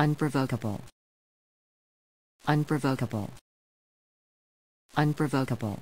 Unprovocable. Unprovocable. Unprovocable.